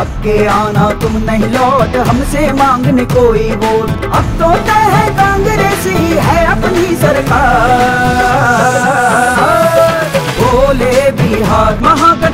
अब के आना तुम नहीं लौट, हमसे मांगने कोई वोट अब तो तय है कांग्रेस ही है अपनी सरकार। बोले बिहार महागठबंधन